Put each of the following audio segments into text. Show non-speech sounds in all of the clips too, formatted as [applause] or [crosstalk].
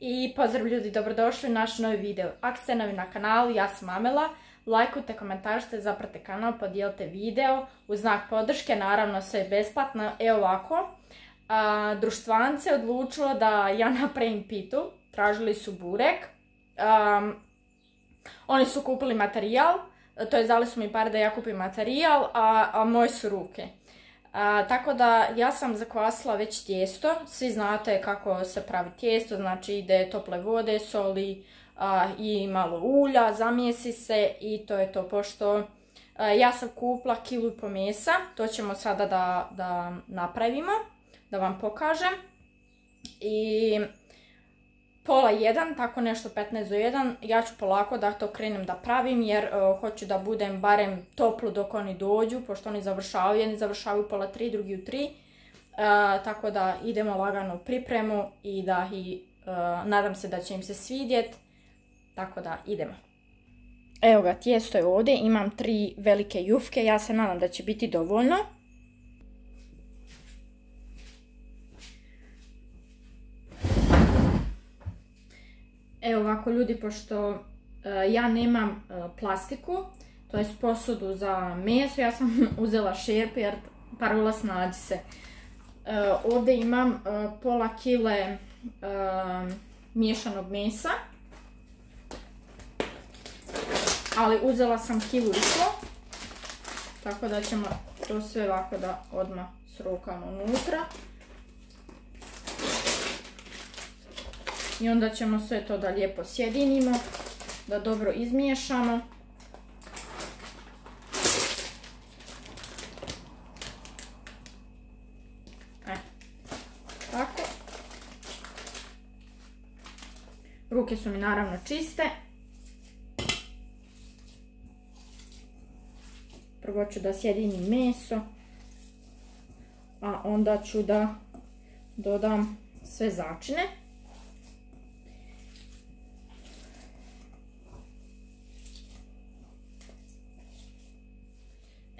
I pozdrav ljudi, dobrodošli u naš novi video. Ako ste novi na kanalu, ja sam Amela. Lajkujte, komentaršte, zaprate kanal, podijelite video u znak podrške, naravno sve je besplatno. Evo ovako, društvance odlučilo da ja napravim pitu, tražili su burek. oni su kupili materijal, to je dali su mi pare da ja kupim materijal, a, a moje su ruke tako da ja sam zakvasila već tijesto, svi znate kako se pravi tijesto, znači ide tople vode, soli i malo ulja, zamijesi se i to je to, pošto ja sam kupila kilu i po mesa, to ćemo sada da, da napravimo, da vam pokažem. I pola jedan, tako nešto 15 do 1, ja ću polako da to krenem da pravim jer e, hoću da budem barem toplo dok oni dođu, pošto oni završavaju, jedni završavaju pola 3, drugi u 3, e, tako da idemo lagano u pripremu i da i e, nadam se da će im se svidjet, tako da idemo. Evo ga, tijesto je ovdje, imam tri velike jufke, ja se nadam da će biti dovoljno. Evo ovako ljudi, pošto e, ja nemam e, plastiku, to je posudu za meso, ja sam [laughs] uzela šerpu jer parola snađi se. E, ovdje imam pola kile miješanog mesa, ali uzela sam kilu i tako da ćemo to sve ovako da odmah srokamo unutra. I onda ćemo sve to da lijepo sjedinimo, da dobro izmiješamo. E, tako. Ruke su mi naravno čiste. Prvo ću da sjedinim meso, a onda ću da dodam sve začine.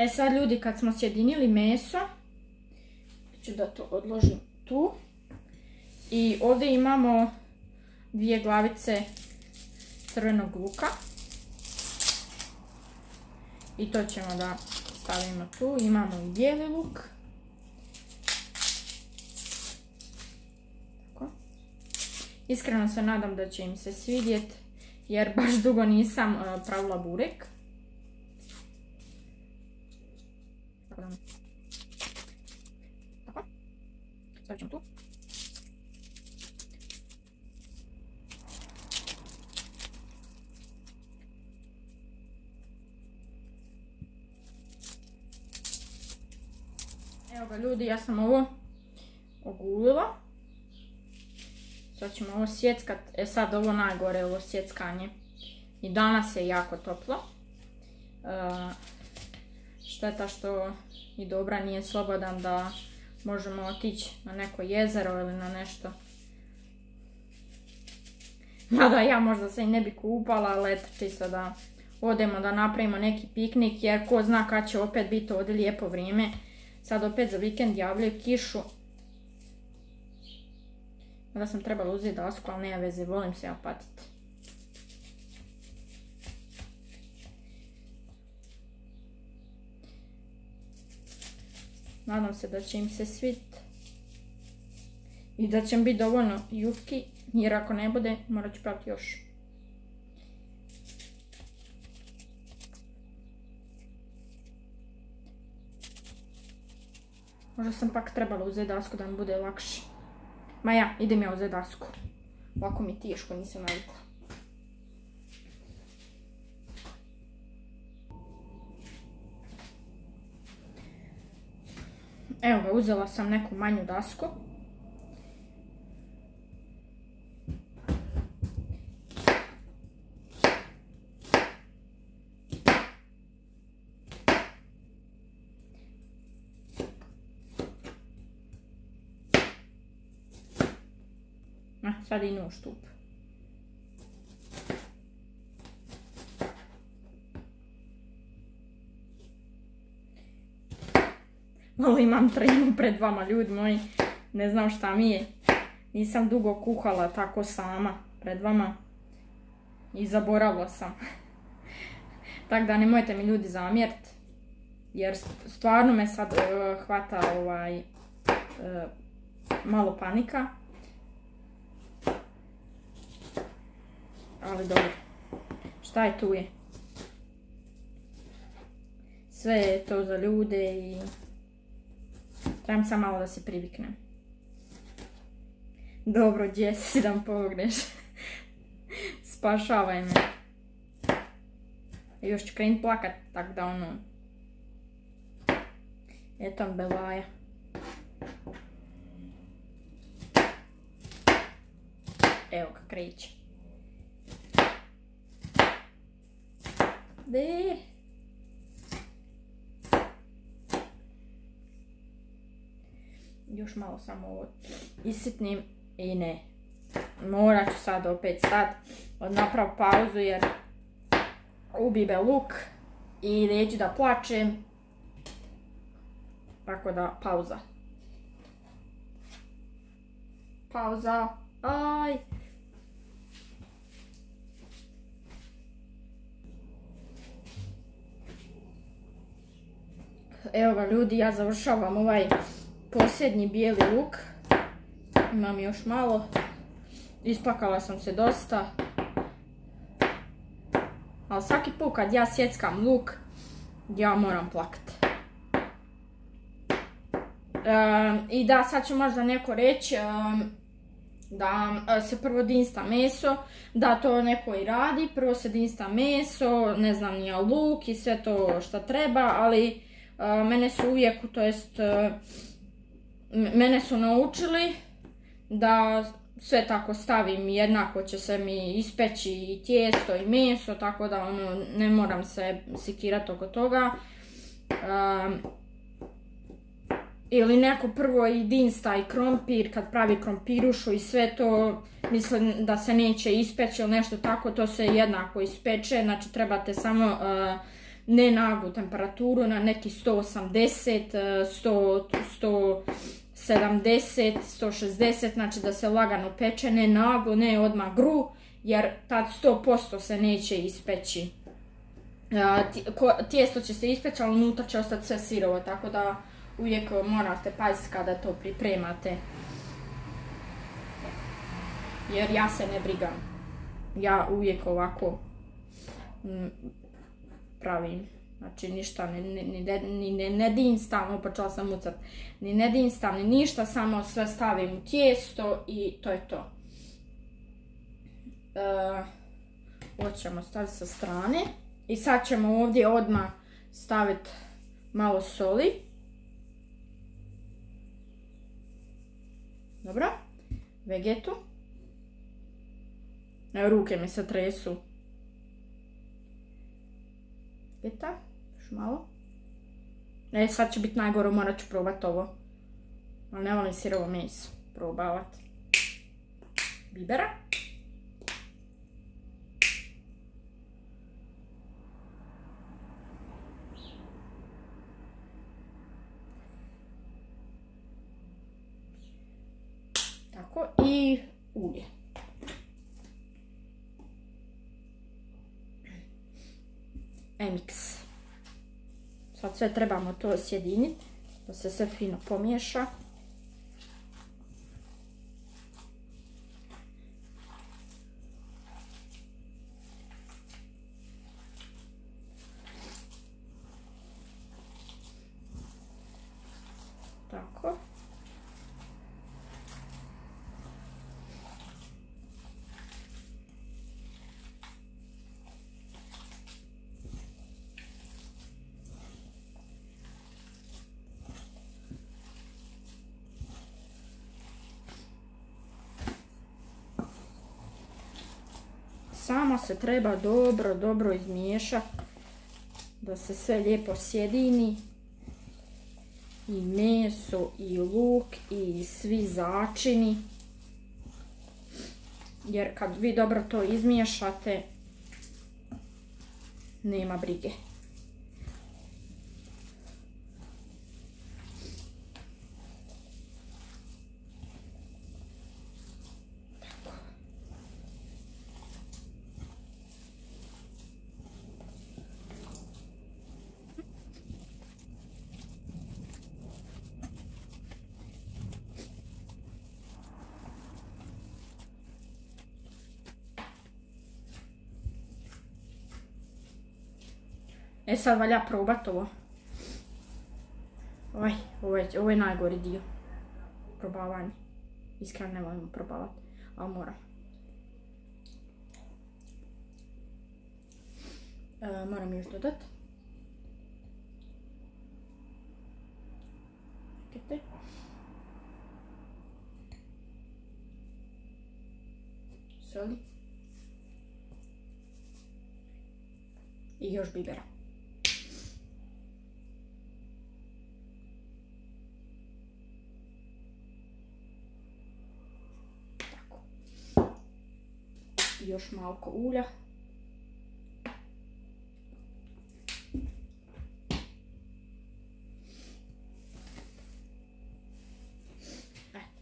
E sad ljudi kad smo sjedinili meso, ću da to odložim tu. I ovdje imamo dvije glavice crvenog luka. I to ćemo da stavimo tu. Imamo i bijeli luk. Iskreno se nadam da će im se svidjeti jer baš dugo nisam e, pravila burek. Stavit ćemo tu. Evo ga ljudi, ja sam ovo ogulila. Sad ćemo ovo sjeckat. E sad ovo najgore, ovo sjeckanje. I danas je jako toplo. E, šteta što i dobra nije slobodan da možemo otići na neko jezero ili na nešto. Mada ja možda se i ne bi kupala, ali eto čisto da odemo da napravimo neki piknik jer ko zna kad će opet biti ovdje lijepo vrijeme. Sad opet za vikend javljaju kišu. Mada sam trebala uzeti dasku, ali nema veze, volim se ja patiti. Nadam se da će im se svit i da će im biti dovoljno jufki, jer ako ne bude, morat ću praviti još. Možda sam pak trebala uzeti dasku da mi bude lakše. Ma ja, idem ja uzeti dasku. Ovako mi teško, nisam navikla. Evo ga, uzela sam neku manju dasku. sad i nju štup. Malo imam tremu pred vama, ljudi moji. Ne znam šta mi je. Nisam dugo kuhala tako sama pred vama. I zaboravila sam. [laughs] tako da nemojte mi ljudi zamjeriti. Jer stvarno me sad e, hvata ovaj e, malo panika. Ali dobro. Šta je tu je? Sve je to za ljude i trebam sam malo da se priviknem. Dobro, gdje si da pogneš? Spašavaj me. Još ću krenut plakat, tak da ono... Eto belaja. Evo ga kreće. De. Još malo samo ovo isitnim i ne. Morat ću sad opet stat, naprav pauzu jer ubibe luk i neću da plačem. Tako da, pauza. Pauza. Aj. Evo ga ljudi, ja završavam ovaj posljednji bijeli luk. Imam još malo. Ispakala sam se dosta. Ali svaki put kad ja sjeckam luk, ja moram plakat. I da, sad će možda neko reći da e, se prvo dinsta meso, da to neko i radi, prvo se dinsta meso, ne znam nija luk i sve to što treba, ali e, mene su uvijek, to jest, mene su naučili da sve tako stavim, jednako će se mi ispeći i tijesto i meso, tako da ono, ne moram se sikirati oko toga. ili neko prvo i dinsta i krompir, kad pravi krompirušu i sve to, mislim da se neće ispeći ili nešto tako, to se jednako ispeče, znači trebate samo ne naglu temperaturu na neki 180, 100, 100 70, 160, znači da se lagano peče, ne naglo, ne odmah gru, jer tad 100% se neće ispeći. Tijesto će se ispeći, ali unutra će ostati sve sirovo, tako da uvijek morate paziti kada to pripremate. Jer ja se ne brigam. Ja uvijek ovako mm, pravim. Znači ništa, ni, ni, ni ne dinstam, počela sam ucat, ni ne dinstam, ni ništa, samo sve stavim u tijesto i to je to. E, ovo ćemo staviti sa strane. I sad ćemo ovdje odmah staviti malo soli. Dobro. Vegetu. Ruke mi se tresu. Vegeta malo. E, sad će biti najgore, morat ću probati ovo. Ali ne volim sirovo meso probavati. Bibera. Tako, i ulje. Emix. Sad sve trebamo to sjediniti, da se sve fino pomiješa. Samo se treba dobro, dobro izmiješati da se sve lijepo sjedini. I meso, i luk, i svi začini. Jer kad vi dobro to izmiješate, nema brige. E sad valja probat ovo. Oj, ovo je, ovo je najgori dio. Probavanje. Iskreno ne volim probavati, ali moram. E, moram još dodat. Čekajte. Soli. I još bibera. Još malko ulja.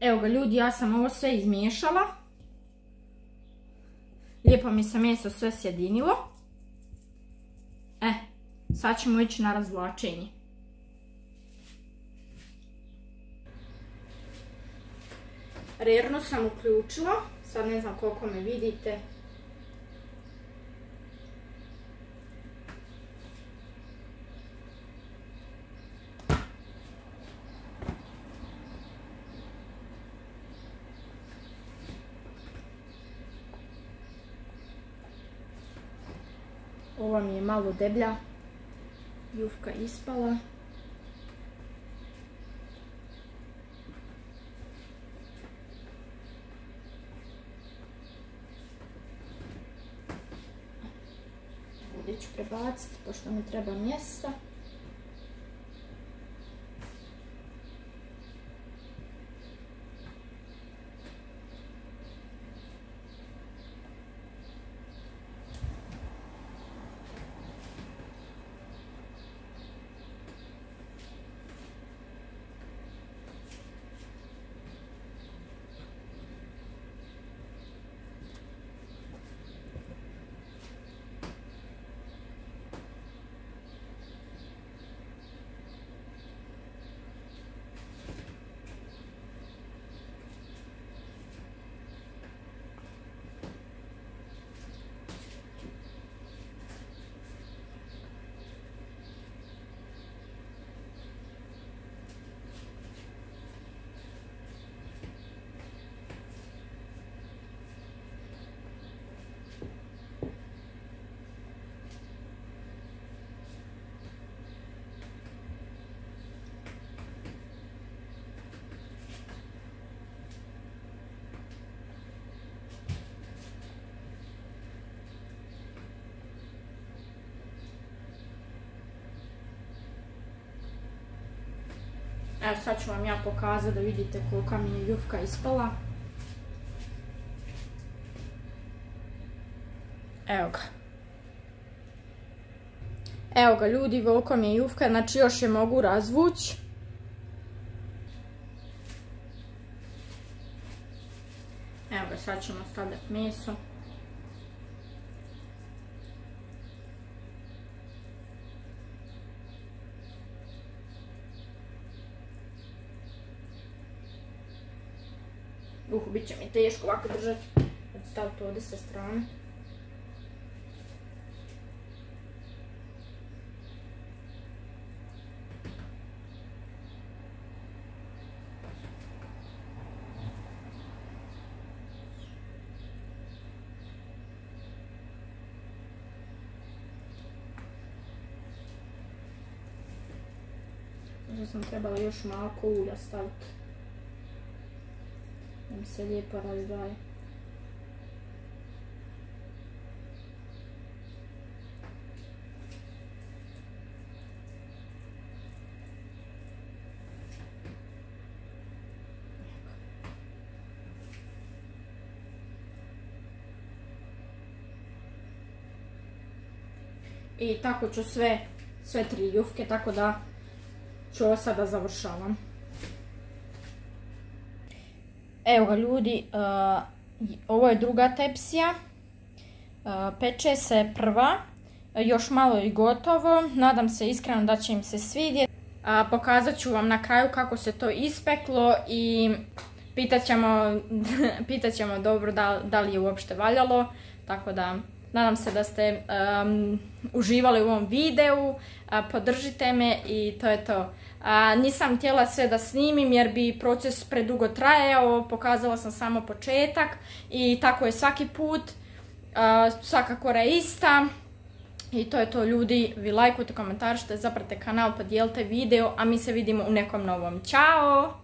Evo ga ljudi, ja sam ovo sve izmiješala. Lijepo mi se meso sve sjedinilo. E, sad ćemo ići na razvlačenje. Rerno sam uključila, sad ne znam koliko me vidite. Ova mi je malo deblja. Jufka ispala. Ovdje ću prebaciti, pošto mi treba mjesta. Evo sad ću vam ja pokazati da vidite kolika mi je jufka ispala. Evo ga. Evo ga ljudi, koliko mi je jufka, znači još je mogu razvući. Evo ga, sad ćemo stavljati meso. Uh, bit će mi teško ovako držati. Staviti ovdje sa strane. Možda sam trebala još malo ulja staviti nam se lijepo razdvaja. I tako ću sve, sve tri jufke, tako da ću ovo sada završavam. Evo ga ljudi, uh, ovo je druga tepsija, uh, peče se prva, još malo i gotovo, nadam se iskreno da će im se svidjeti. Pokazat ću vam na kraju kako se to ispeklo i [laughs] pitat ćemo, dobro da, da li je uopšte valjalo, tako da Nadam se da ste uživali u ovom videu. podržite me i to je to. Nisam htjela sve da snimim jer bi proces predugo trajao. Pokazala sam samo početak i tako je svaki put. svaka kora je ista. I to je to ljudi, vi lajkujte, komentaršite, zaprate kanal, podijelite video, a mi se vidimo u nekom novom. Ćao!